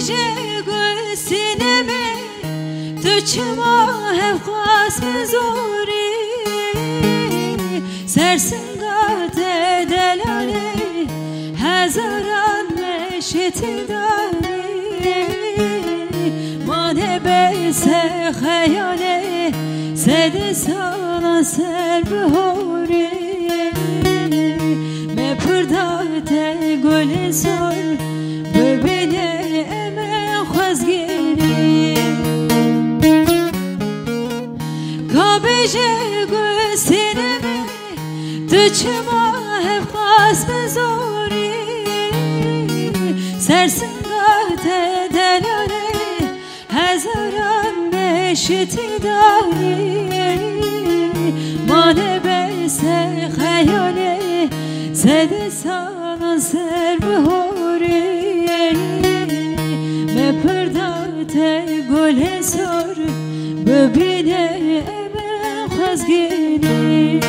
گوشه گل سینمه تو چه ماه خواست بزوری سرسنگات دلاله هزاران مشتی داری مانه بیس خیاله سد سالا سر بهوری مپردات گل سر dönmez geri Kabeje gösene mi Tıçıma hep kas bezori Sersin gate delare Hezaran meşiti dari Mane bese hayale Sede sana serbi سال سر ببینه به خزگینی